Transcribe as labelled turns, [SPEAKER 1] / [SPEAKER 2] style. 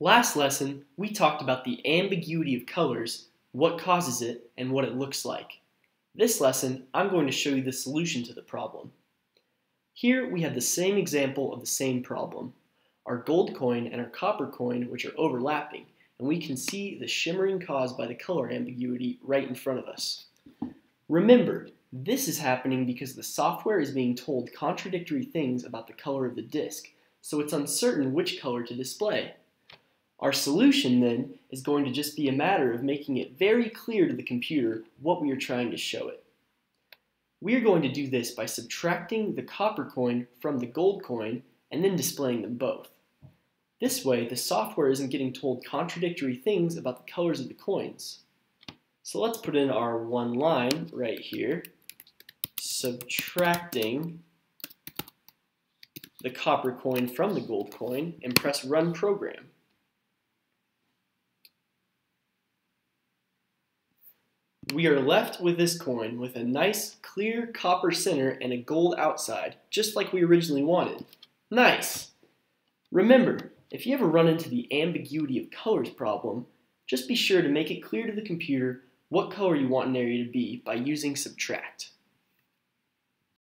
[SPEAKER 1] Last lesson, we talked about the ambiguity of colors, what causes it, and what it looks like. This lesson, I'm going to show you the solution to the problem. Here we have the same example of the same problem. Our gold coin and our copper coin, which are overlapping, and we can see the shimmering caused by the color ambiguity right in front of us. Remember, this is happening because the software is being told contradictory things about the color of the disk, so it's uncertain which color to display. Our solution then is going to just be a matter of making it very clear to the computer what we are trying to show it. We are going to do this by subtracting the copper coin from the gold coin and then displaying them both. This way, the software isn't getting told contradictory things about the colors of the coins. So let's put in our one line right here, subtracting the copper coin from the gold coin, and press Run Program. We are left with this coin with a nice clear copper center and a gold outside, just like we originally wanted. Nice! Remember, if you ever run into the ambiguity of colors problem, just be sure to make it clear to the computer what color you want an area to be by using subtract.